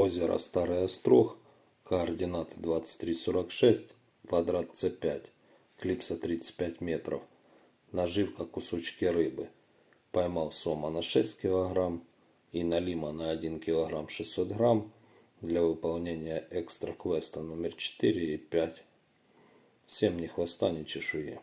Озеро Старый Острог, координаты 2346, квадрат С5, клипса 35 метров, наживка кусочки рыбы. Поймал сома на 6 килограмм и налима на 1 килограмм 600 грамм для выполнения экстра квеста номер 4 и 5. Всем ни хвоста, ни чешуи.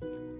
Bye.